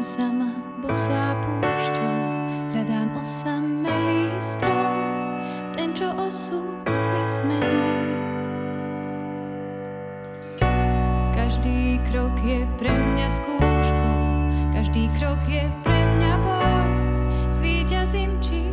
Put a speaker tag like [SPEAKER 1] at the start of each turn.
[SPEAKER 1] sa púšťou, hľadám osamelý strom, ten, čo osud mi zmení. Každý krok je pre mňa skúškou, každý krok je pre mňa boj, zvíťazím či